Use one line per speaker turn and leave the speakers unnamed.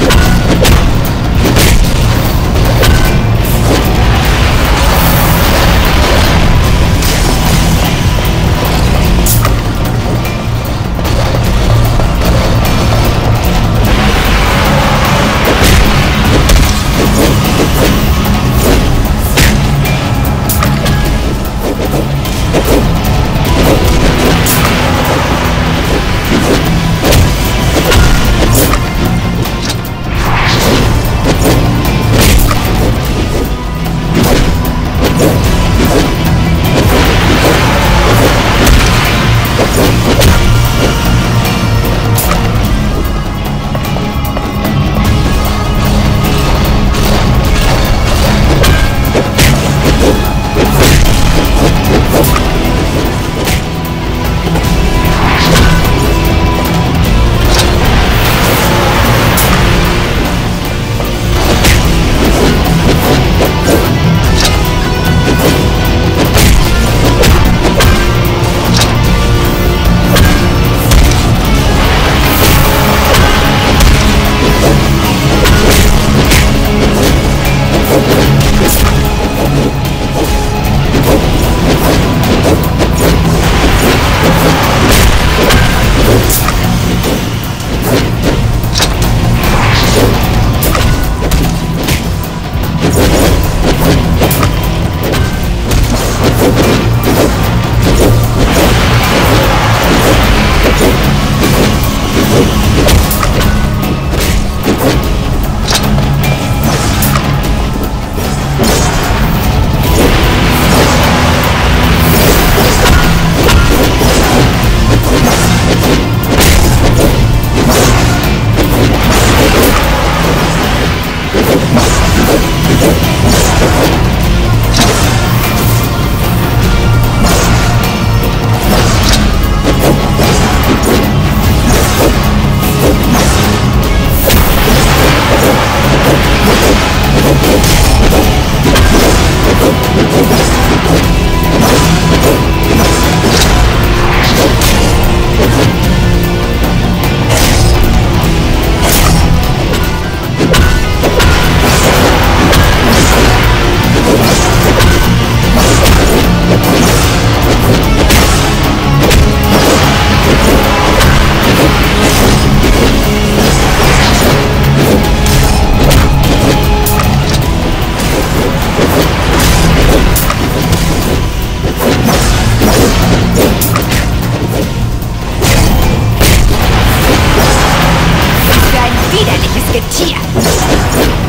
Let's. 你个贱